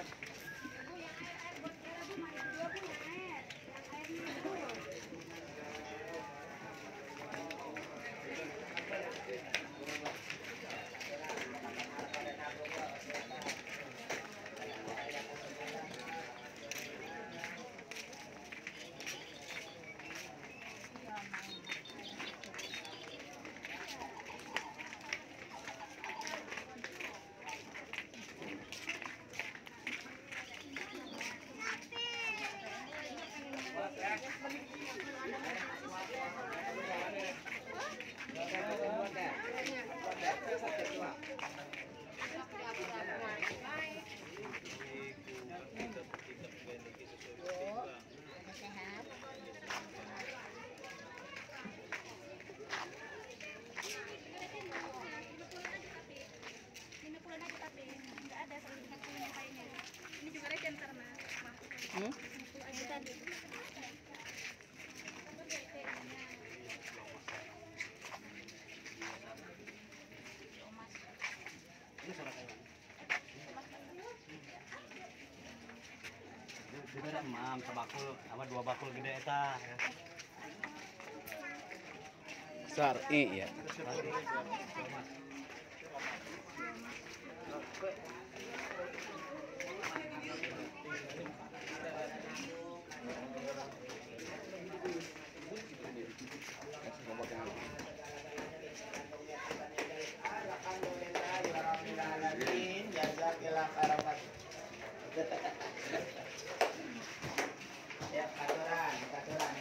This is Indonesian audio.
Vale. Hmm? Mam, sabakul, sama dua bakul gede eta. Sari ya. Sari. ya peraturan peraturan